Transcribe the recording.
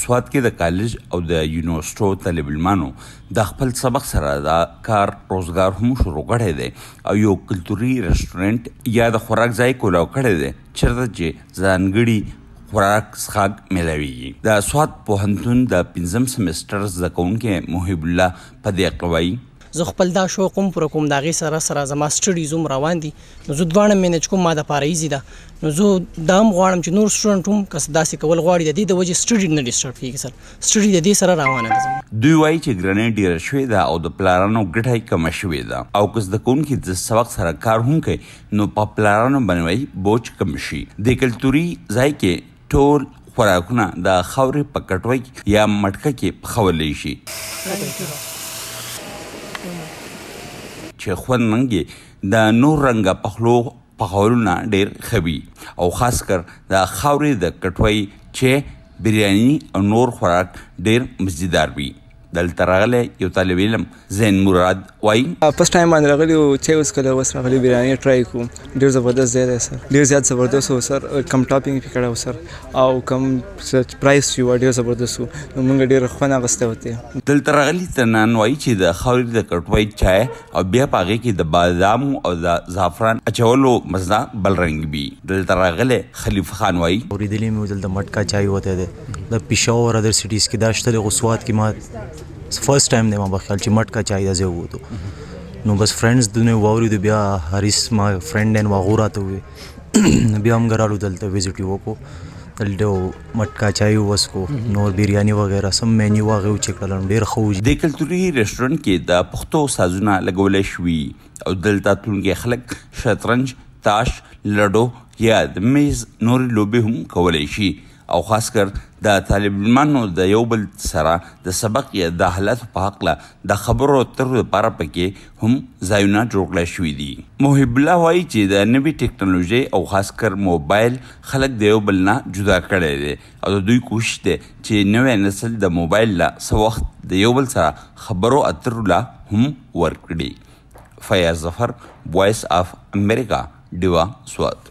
سوات کې د کالج او د یونیورسټو طالب علمانو د خپل سبق سره د کار روزګار هم شروع کړی دی او یو کلتوري رستورانت یا د خوراک ځای کولاو کړی دی چرته چې ځانګړي خوراک څښاک ملاویږي د سوات پوهنتون د پنځم سمستر زده کوونکی محب الله په دې اړه وایي زه خپل دا شوق هم پوره کوم داغي سره سره زما سټډیز هم روان دي نو زه دواړه مینج کوم ما د پاره ایزی ده نو زه دا هم غواړم چې نور سټوډنټ هم که داسې کول غواړي د دې د وجې سټډی نه ډیسټرب کیږي سر سټډی د دې سره روانه ده زما. دوی وايي چې ګرنۍ ډېره شوې ده او د پلارانو ګټه یې کمه شوې ده او که زده کوونکي د سبق سره کار هم کوي نو په پلارانو باندې وايي بوج کم شي دې کلتوري ځای کې ټول خوراکونه د خاورې په کټوۍ یا مټکه کې پخولی شي چې خوند منګي د نور رنګه پخلو پخولونه ډیر خوي او خاص کر د خاورې د کټوۍ چې بریاني او نور خوراک ډیر مزیدار وي دلته راغلی یو طالب علم زین مراد وایي فرست ټایم باندې راغلی او چای وڅکل اوس راغلی بریاني ټرای کو ډیر زبردست ځای دی سر ډیر زیات زبردست و سر کم ټاپینګ پې کړی و سر او کم پرایس چې و ډیر زبردست و نو موږ ډیر خوند اخیستی وته دلته راغلی تنان وایي چې د خاورې د کټوۍ چای او بیا په هغې کې د بادامو او زعفران اچولو مزه بل رنګ وي دلته راغلی خلیفه خان وایي اوریدلی مې دلته مټکا چای وته دی د پېښور ادر سټیز کې دا شته دی خو سوات کې ما فرست ټایم دی ما په خیال چې مټکا چای دا ځای ووتو نو بس فرندز دونه واوري د بیا هریس ما فرند ان واغورا ته وي بیا هم غرالو دلته وزټ یو کو دلته مټکا چای وسکو نور بریانی وغیره سم مینیو هغه چې کړل ډیر خو د کلتوري رستورانت کې د پښتو سازونه لګول شوي او دلته تلونکي خلک شطرنج تاش لډو یا د میز نورې لوبې هم کولی شي او خاص کر د طالب علمانو د یو بل سره د سبق یا د حالاتو په حق له د خبرو اترو لپاره پکې هم ځایونه جوړ کړای شوي دي. محب الله وايي چې د نوې ټکنالوژۍ او خاص کر موبایل خلک د یو بل نه جدا کړی دی او د دوی کوشش دی چې نوی نسل د موبایل له څه وخت د یو بل سره خبرو اترو له هم ورکړي. فیاض ظفر، وایس آف امریکا، ډیوه سوات.